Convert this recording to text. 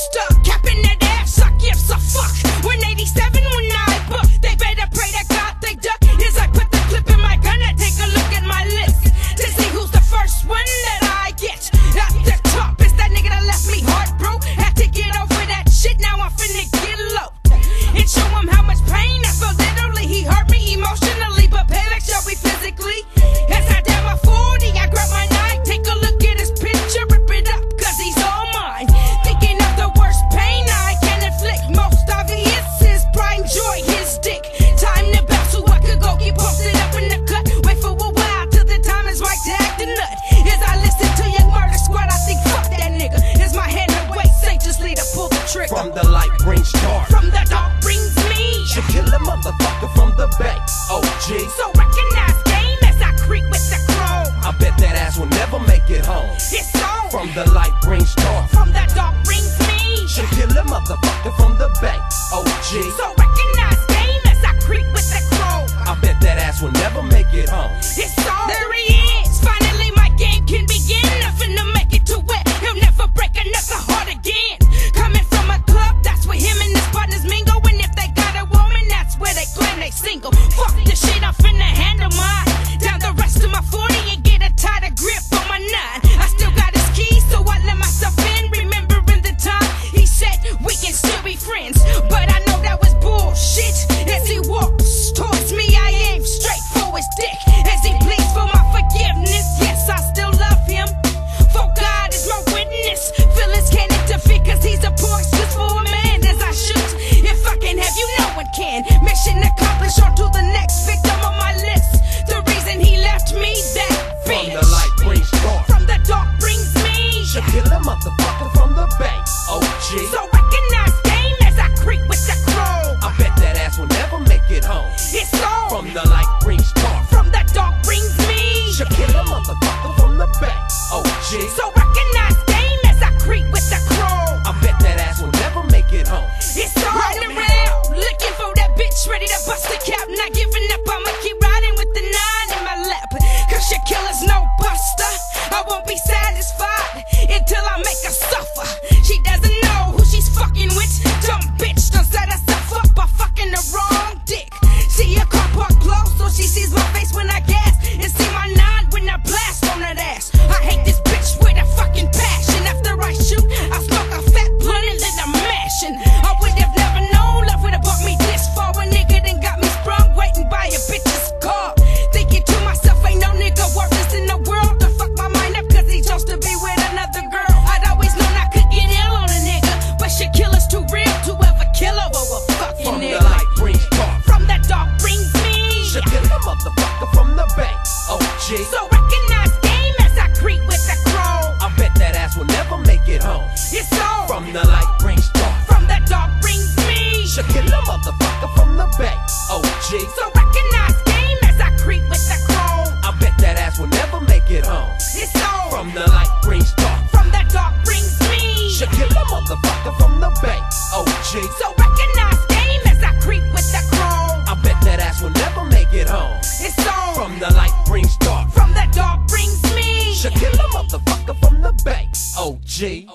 stop. From the light brings dark. From the dark brings me. Sh'Killa motherfucker from the bay. OG. So recognize game as I creep with the chrome. I bet that ass will never make it home. It's on. can. Mission accomplished, on to the next victim on my list. The reason he left me that bitch. From the light brings dark. From the dark brings me. Sh'Killa motherfucker from the bank. OG. So recognize game as I creep with the crow. I bet that ass will never make it home. It's on. From the light brings dark. From the dark brings me. Sh'Killa motherfucker from the bank. OG. So suffer. So G.